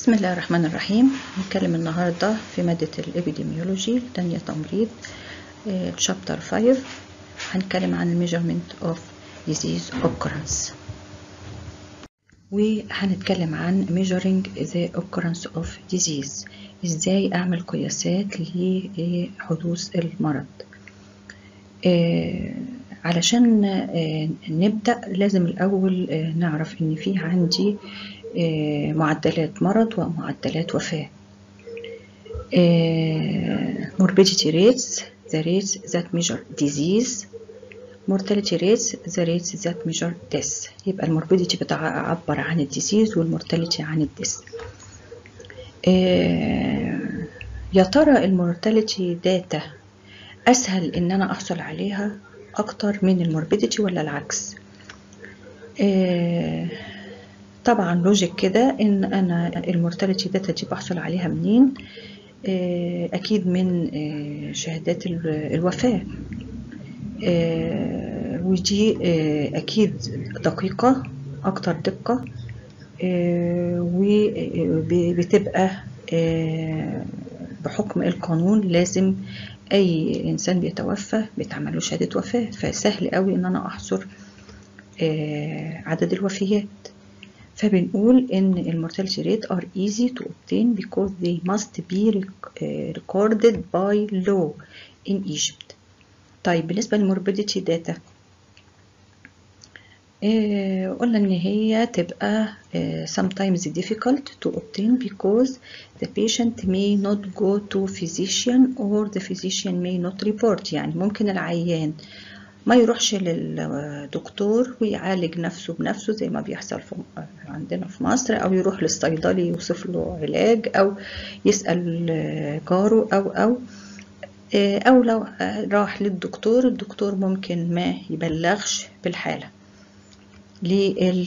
بسم الله الرحمن الرحيم. هنتكلم النهاردة في مادة الإبيديميولوجي تانية تمريض شابتر 5 هنتكلم عن measurement of disease occurrence. وهنتكلم عن measuring the occurrence of disease. إزاي أعمل قياسات لحدوث المرض. آه علشان آه نبدأ لازم الأول آه نعرف إن في عندي معدلات مرض ومعدلات وفاة. morbidity rates the rates that measure disease. Mortality rates the rates that measure death. يبقى الموربيديتي بتعبر عن الديزيز والمورتاليتي عن الديث يا ترى ال mortality data أسهل إن أنا أحصل عليها أكتر من ال morbidity ولا العكس طبعا logic كده إن أنا ال mortality data دي بحصل عليها منين؟ أكيد من شهادات الوفاة. ودي أكيد دقيقة أكتر دقة. وبتبقى بحكم القانون لازم أي إنسان بيتوفى بيتعمل له شهادة وفاة. فسهل قوي إن أنا أحصر عدد الوفيات. فبنقول ان المورتاليتي ريت are easy to obtain because they must be recorded by law in Egypt طيب بالنسبة للموربيديتي داتا آه قلنا ان هي تبقى آه sometimes difficult to obtain because the patient may not go to physician or the physician may not report يعني ممكن العيان ما يروحش للدكتور ويعالج نفسه بنفسه زي ما بيحصل في عندنا في مصر أو يروح للصيدلي يوصف له علاج أو يسأل جاره أو أو أو لو راح للدكتور الدكتور ممكن ما يبلغش بالحالة لل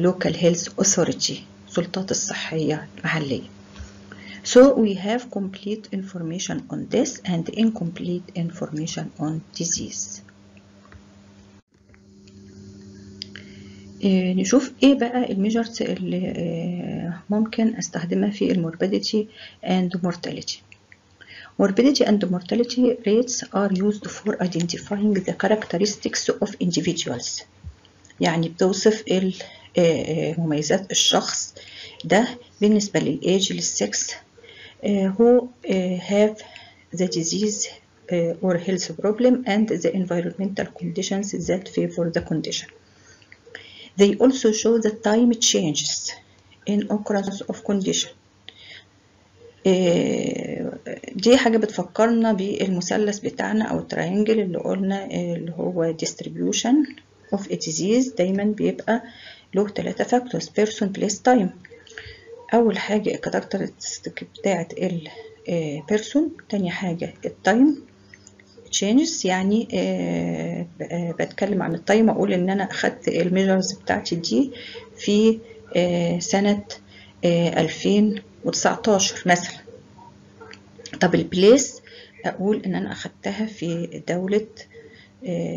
local health authority سلطات الصحية المحلية So we have complete information on this and incomplete information on disease. نشوف إيه بقى الميجرز اللي ممكن استخدمها في الموربيديتي and mortality. Morbidity and mortality rates are used for identifying the characteristics of individuals. يعني بتوصف مميزات الشخص ده بالنسبة للإيج للسكس who have the disease or health problem and the environmental conditions that favor the condition. They also show the time changes in occurrence of condition. دي حاجة بتفكرنا بالمثلث بتاعنا أو ال triangle اللي قلنا اللي هو distribution of a disease. دايما بيبقى له ثلاثة factors person place time. أول حاجة ال characteristic بتاعة ال person تاني حاجة ال time changes يعني آه بتكلم عن ال time. أقول إن أنا أخدت ال measures بتاعتي دي في آه سنة آه 2019 مثلا. طب ال place أقول إن أنا أخدتها في دولة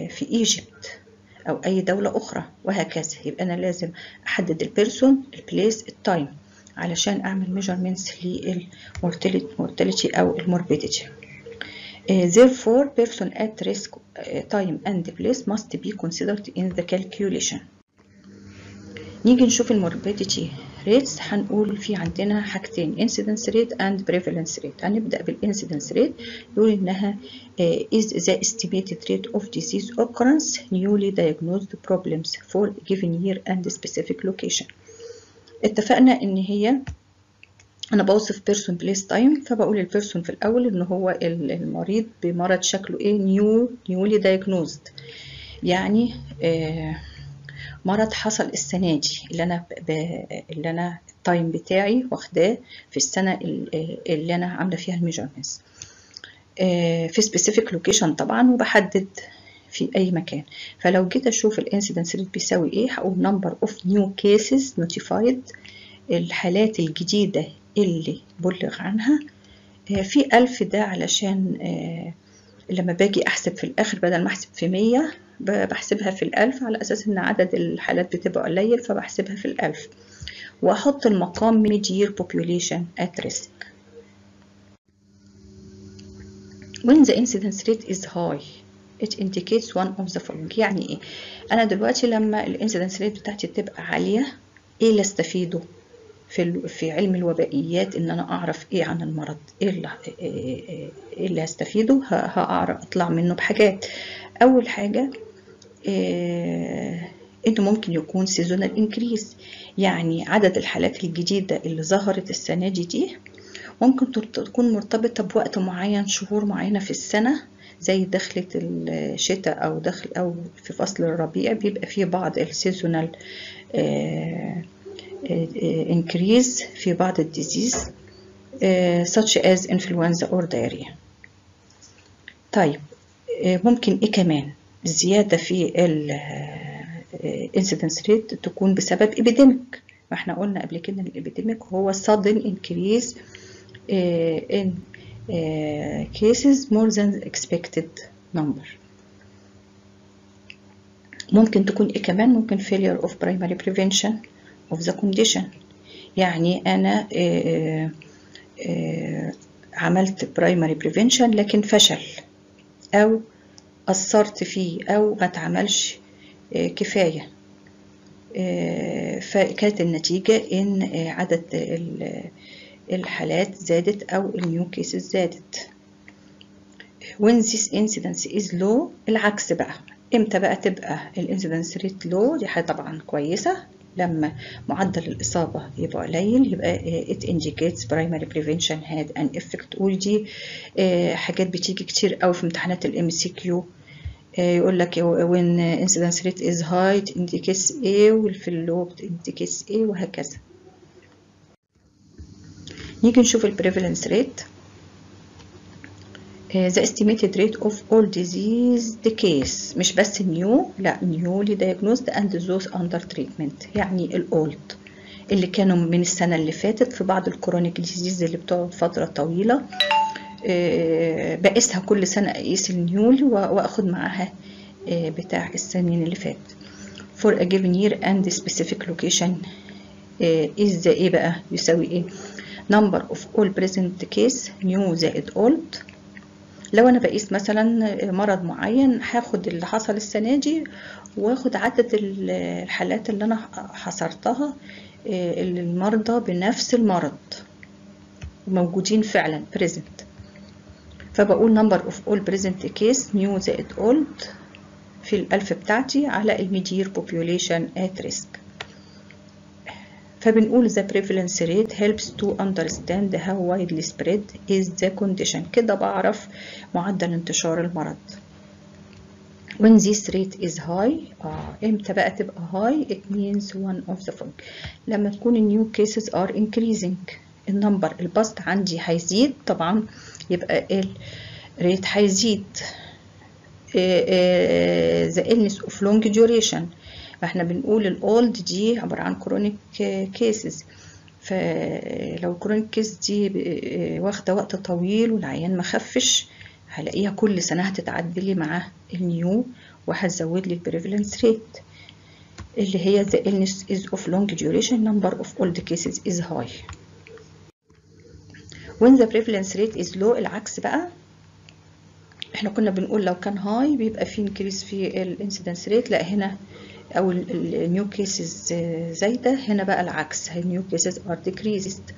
في Egypt أو أي دولة أخرى وهكذا. يبقى أنا لازم أحدد ال person ال place ال time علشان أعمل measurements لل mortality أو ال morbidity. Uh, therefore, person at risk uh, time and place must be considered in the calculation. نيجي نشوف الموربيديتي rates هنقول في عندنا حاجتين incidence rate and prevalence rate هنبدأ بالincidence rate يقول إنها uh, is the estimated rate of disease occurrence newly diagnosed problems for given year and specific location. اتفقنا ان هي أنا بوصف person place time فبقول ال person في الأول إن هو المريض بمرض شكله إيه new newly diagnosed يعني آه مرض حصل السنة دي اللي أنا اللي أنا ال time بتاعي واخداه في السنة اللي أنا عاملة فيها ال measurements آه في specific location طبعا وبحدد في أي مكان. فلو جيت أشوف ال incidence rate بيساوي إيه هقول number of new cases notified الحالات الجديدة اللي بلغ عنها في ألف ده علشان لما باجي أحسب في الآخر بدل ما أحسب في مية بحسبها في الألف على أساس إن عدد الحالات بتبقى قليل فبحسبها في الألف وأحط المقام mid-year population at risk. When the incidence rate is high, it indicates one of the following يعني إيه؟ أنا دلوقتي لما ال incidence rate بتاعتي بتبقى عالية إيه اللي أستفيده؟ في في علم الوبائيات إن أنا أعرف إيه عن المرض إيه اللي إيه اللي هستفيده هعرف أطلع منه بحاجات. أول حاجة إيه إنه ممكن يكون seasonal increase يعني عدد الحالات الجديدة اللي ظهرت السنة دي دي ممكن تكون مرتبطة بوقت معين شهور معينة في السنة زي دخلة الشتاء أو دخل أو في فصل الربيع بيبقى فيه بعض ال seasonal increase في بعض ال diseases uh, such as influenza or diarrhea طيب uh, ممكن إيه كمان الزيادة في ال uh, incidence rate تكون بسبب epidemic ما إحنا قلنا قبل كده ان ال epidemic هو sudden increase in cases more than expected number ممكن تكون إيه كمان ممكن failure of primary prevention of the condition يعني أنا آآ آآ عملت primary prevention لكن فشل أو أثرت فيه أو ما اتعملش كفاية. فكانت النتيجة إن عدد الحالات زادت أو ال new cases زادت. When this incidence is low العكس بقى. إمتى بقى تبقى ال incidence rate low دي حاجة طبعا كويسة. لما معدل الإصابة يبقى قليل يبقى it indicates primary prevention had an effect ودي حاجات بتيجي كتير قوي في امتحانات ال MCQ يقول لك when incidence rate is high it indicates A وفي ال low it indicates A وهكذا نيجي نشوف ال prevalence rate the estimated rate of all disease case مش بس new لا newly diagnosed and those under treatment. يعني ال old اللي كانوا من السنة اللي فاتت في بعض ال chronic diseases اللي بتقعد فترة طويلة. بقيسها كل سنة أقيس ال new وأخد معاها بتاع السنين اللي فات. For a given year and specific location is the إيه بقى؟ يساوي إيه؟ Number of all present case new زائد old. لو أنا بقيس مثلا مرض معين هاخد اللي حصل السنة دي وآخد عدد الحالات اللي أنا حصرتها المرضى بنفس المرض موجودين فعلا present. فبقول number of all present case new زائد old في الألف بتاعتي على الميدير population at risk. فبنقول the prevalence rate helps to understand how widely spread is the condition كده بعرف معدل انتشار المرض when this rate is high آه إمتى بقى تبقى high it means one of the following لما تكون new cases are increasing النمبر البسط عندي هيزيد طبعا يبقى الريت هيزيد the illness of long duration فاحنا بنقول ال old دي عبارة عن chronic cases فلو ال chronic case دي واخدة وقت طويل والعيان ما خفش هلاقيها كل سنة هتتعدلي مع ال new وهتزود لي ال prevalence rate اللي هي the illness is of long duration number of old cases is high. When the prevalence rate is low العكس بقى. إحنا كنا بنقول لو كان هاي بيبقى في increase في ال incidence rate لا هنا أو ال new cases زايدة. هنا بقى العكس. ال new cases are decreased.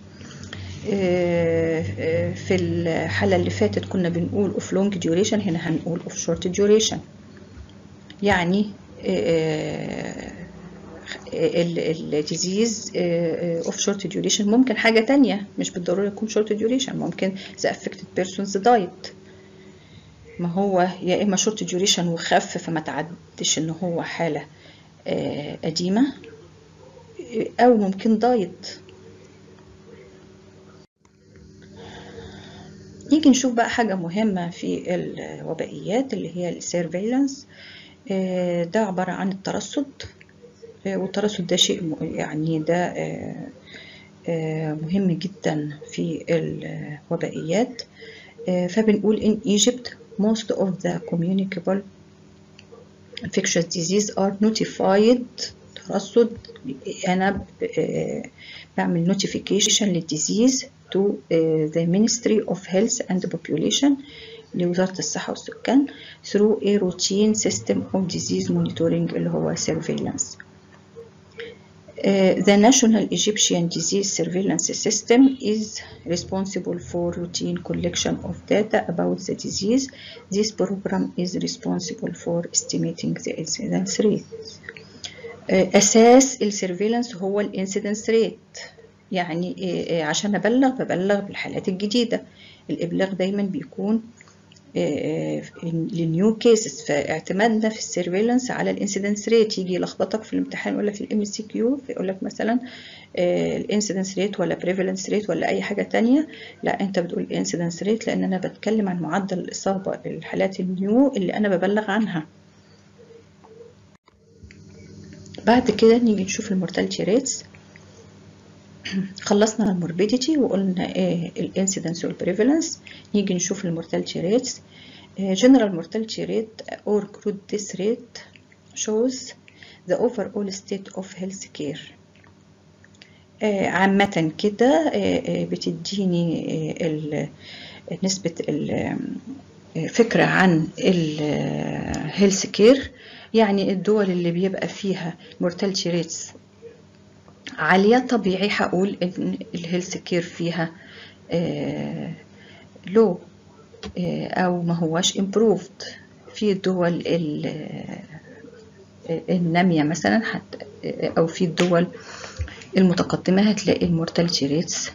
في الحالة اللي فاتت كنا بنقول of long duration هنا هنقول of short duration. يعني ال disease of short duration. ممكن حاجة تانية مش بالضرورة يكون short duration. ممكن the affected persons died ما هو يا إما short duration وخف فما تعدش إن هو حالة قديمة. أو ممكن died. نيجي نشوف بقى حاجة مهمة في الوبائيات اللي هي ال surveillance. ده عبارة عن الترصد. والترصد ده شيء يعني ده مهم جدا في الوبائيات. فبنقول in Egypt most of the communicable infectious disease are notified الترصد أنا بعمل notification للديزيز to the Ministry of Health and Population لوزارة الصحة والسكان through a routine system of disease monitoring اللي هو surveillance. Uh, the National Egyptian Disease Surveillance System is responsible for routine collection of data about the disease. This program is responsible for estimating the incidence rate. Uh, أساس ال surveillance هو ال incidence rate يعني uh, عشان أبلغ ببلغ بالحالات الجديدة الإبلاغ دايما بيكون ل new cases فاعتمادنا في ال surveillance على ال incidence rate يجي يلخبطك في الامتحان يقول لك في ال MCQ يقول لك مثلا ال incidence rate ولا prevalence rate ولا أي حاجة تانية. لا أنت بتقول ال incidence rate لأن أنا بتكلم عن معدل الإصابة الحالات ال new اللي أنا ببلغ عنها. بعد كده نيجي نشوف ال mortality rates خلصنا ال morbidity وقلنا إيه ال incidence وال prevalence نيجي نشوف ال mortality rates general mortality rate or crude death rate shows the overall state of health care. عامة كده بتديني نسبة فكرة عن ال health care يعني الدول اللي بيبقى فيها mortality rates عالية طبيعي هقول إن ال health care فيها low أو ما هواش improved. في الدول النامية مثلا حتى أو في الدول المتقدمة هتلاقي ال mortality rates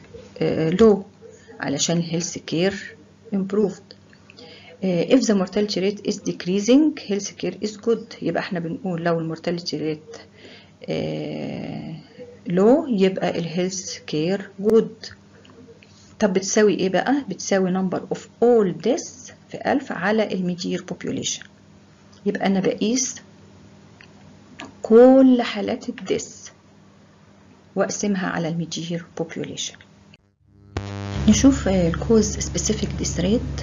low علشان ال health care improved. if the mortality rate is decreasing health care is good. يبقى إحنا بنقول لو ال mortality rate low يبقى ال health care good طب بتساوي إيه بقى؟ بتساوي number of all deaths في ألف على ال mid-year population. يبقى أنا بقيس كل حالات ال deaths وأقسمها على ال mid-year population. نشوف ال cause specific death rate.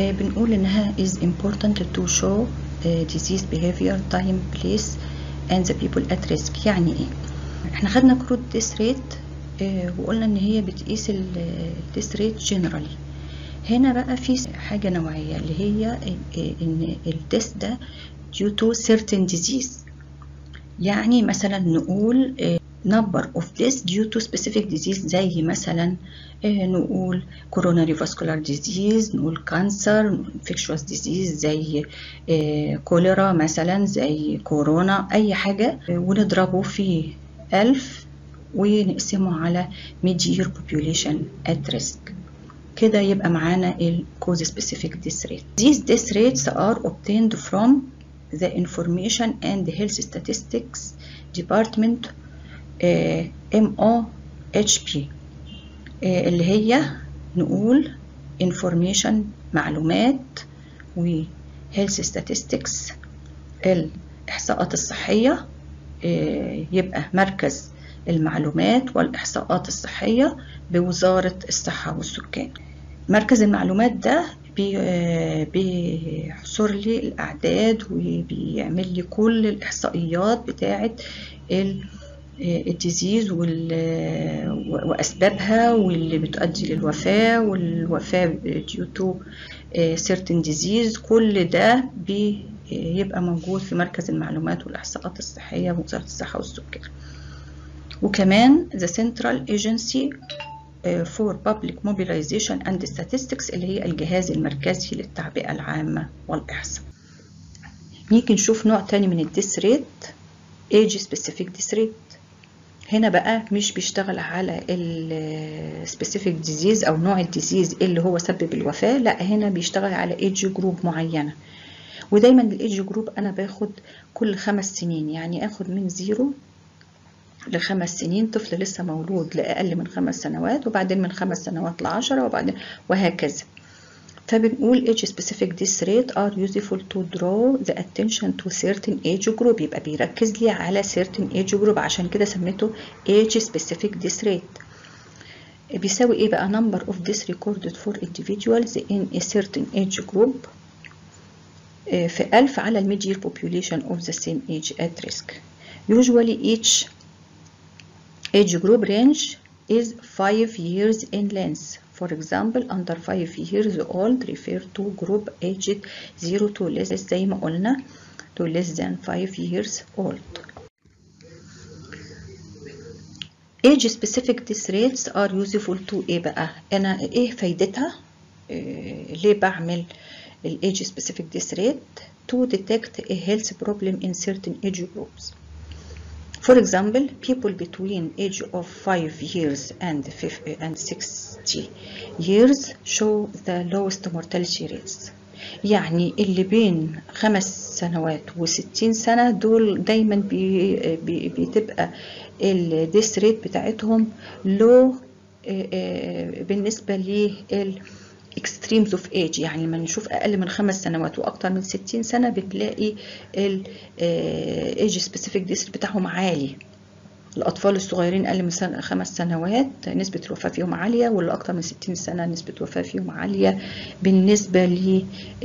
بنقول إنها is important to show disease behavior time place and the people at risk. يعني إيه؟ إحنا خدنا crude death rate آه وقلنا إن هي بتقيس ال death rate generally هنا بقى في حاجة نوعية اللي هي إن ال death ده due to certain disease. يعني مثلا نقول آه number of deaths due to specific disease زي مثلا نقول coronary vascular disease نقول cancer infectious disease زي كوليرا مثلا زي كورونا أي حاجة ونضربه في ألف ونقسمه على mid-year population at risk كده يبقى معانا ال cause specific death rate these death rates are obtained from the information and health statistics department MOHP اللي هي نقول information معلومات و health statistics الإحصاءات الصحية يبقى مركز المعلومات والإحصاءات الصحية بوزارة الصحة والسكان. مركز المعلومات ده بيحصر لي الأعداد وبيعمل لي كل الإحصائيات بتاعة الديزيز وأسبابها واللي بتؤدي للوفاة والوفاة due to certain disease. كل ده بيبقى موجود في مركز المعلومات والإحصاءات الصحية بوزارة الصحة والسكان وكمان the Central Agency for Public Mobilization and Statistics اللي هي الجهاز المركزي للتعبئة العامة والإحصاء. نيجي نشوف نوع تاني من الديس ريت age specific death rate. هنا بقى مش بيشتغل على ال specific disease أو نوع ال disease اللي هو سبب الوفاة لا هنا بيشتغل على age group معينة. ودايما ال age group أنا باخد كل خمس سنين يعني آخد من zero لخمس سنين طفل لسه مولود لأقل من خمس سنوات وبعدين من خمس سنوات لعشرة وبعدين وهكذا. فبنقول age specific this rate are useful to draw the attention to certain age group يبقى بيركز لي على certain age group عشان كده سميته age specific this rate. بيساوي إيه بقى؟ number of this recorded for individuals in a certain age group. في ألف على الميدير population of the same age at risk usually each age group range is 5 years in length for example under 5 years old refer to group aged 0 to less زي ما قلنا to less than 5 years old age specific death rates are useful to إيه بقى أنا إيه فايدتها إيه ليه بعمل ال age specific death rate to detect a health problem in certain age groups for example people between age of 5 years and 50 and 60 years show the lowest mortality rates يعني اللي بين خمس سنوات وستين سنة دول دايما بي بي بتبقى ال death rate بتاعتهم low بالنسبة لل extremes of age يعني لما نشوف أقل من خمس سنوات وأكتر من ستين سنة بتلاقي ال age specific death rate بتاعهم عالي. الأطفال الصغيرين أقل من سنة خمس سنوات نسبة الوفاة فيهم عالية واللي أكتر من ستين سنة نسبة الوفاة فيهم عالية. بالنسبة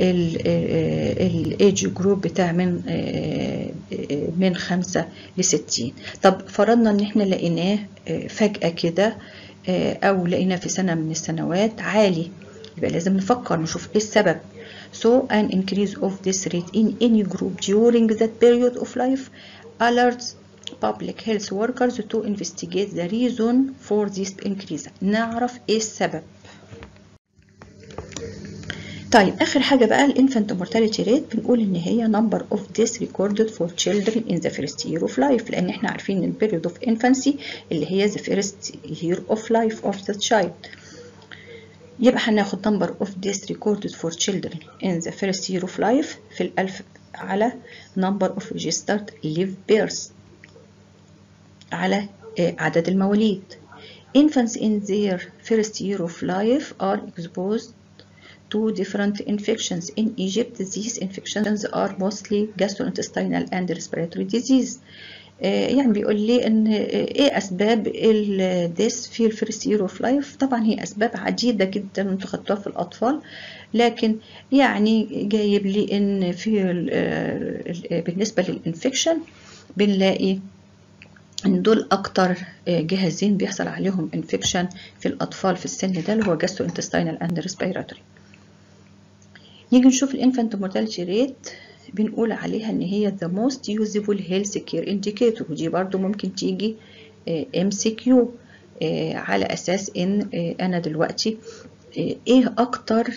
للإيج جروب بتاع من من خمسة لستين طب فرضنا إن إحنا لقيناه فجأة كده أو لقيناه في سنة من السنوات عالي. يبقى لازم نفكر نشوف إيه السبب So an increase of this rate in any group during that period of life alerts public health workers to investigate the reason for this increase نعرف إيه السبب طيب اخر حاجة بقى الانفانت mortality rate بنقول ان هي number of deaths recorded for children in the first year of life لأن إحنا عارفين ال period of infancy اللي هي the first year of life of the child يبقى هناخد number of deaths recorded for children in the first year of life في الألف على number of registered live births على عدد المواليد infants in their first year of life are exposed to different infections in Egypt these infections are mostly gastrointestinal and respiratory disease يعني بيقول لي إن إيه أسباب ال death في ال first year of life طبعا هي أسباب عديده جدا خدتوها في الأطفال لكن يعني جايب لي إن في بالنسبة لل infection بنلاقي إن دول أكتر جهازين بيحصل عليهم infection في الأطفال في السن ده اللي هو gastrointestinal and respiratory نيجي نشوف ال infant mortality rate بنقول عليها إن هي the most usable health care indicator. ودي برضو ممكن تيجي MCQ على أساس إن أنا دلوقتي إيه أكتر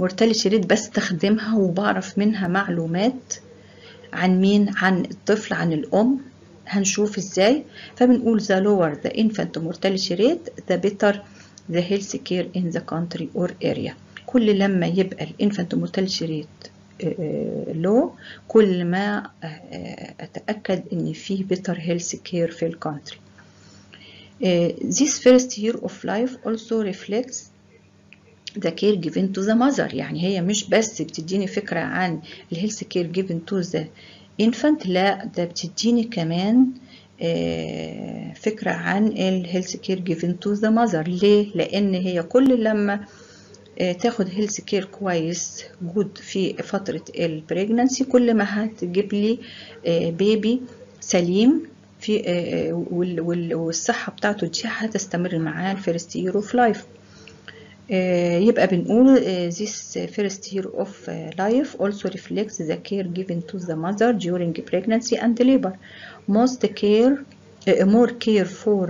mortality rate بستخدمها وبعرف منها معلومات عن مين؟ عن الطفل عن الأم؟ هنشوف إزاي. فبنقول the lower the infant mortality rate the better the health care in the country or area. كل لما يبقى ال infant mortality rate لو كل ما آه، آه، أتأكد ان فيه better health care في ال country آه، this first year of life also reflects the care given to the mother. يعني هي مش بس بتديني فكرة عن ال health care given to the infant لا ده بتديني كمان فكرة عن ال health care given to the mother. ليه؟ لأن هي كل لما تاخد health care كويس good في فترة ال pregnancy كل ما هتجيب لي baby سليم في والصحة بتاعته دي هتستمر معاه ال first year of life يبقى بنقول this first year of life also reflects the care given to the mother during pregnancy and labor most care more care for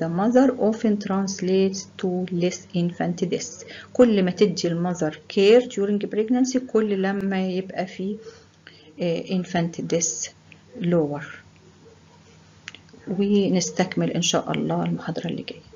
the mother often translates to less infant deaths كل ما تدي المذر care during pregnancy كل لما يبقى في infant deaths lower ونستكمل إن شاء الله المحاضرة اللي جاية